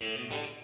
Mm-hmm.